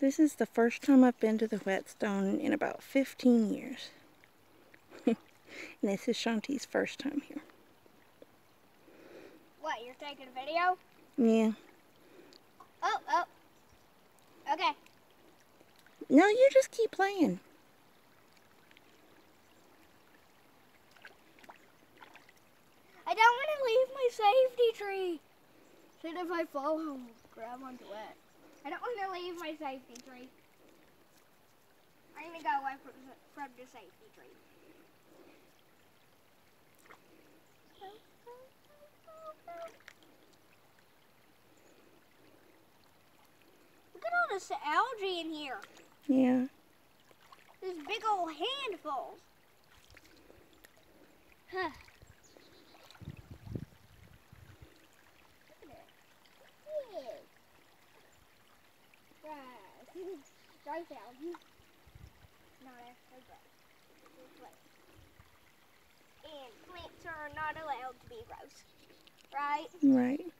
This is the first time I've been to the whetstone in about 15 years. and this is Shanti's first time here. What, you're taking a video? Yeah. Oh, oh. Okay. No, you just keep playing. I don't want to leave my safety tree. Said if I fall, I'll grab onto it. I don't want to leave my safety tree. I'm going to go away from, from the safety tree. Look at all this algae in here. Yeah. This big old handfuls. Huh. Dry algae. Not. And plants are not allowed to be gross. Right? Right.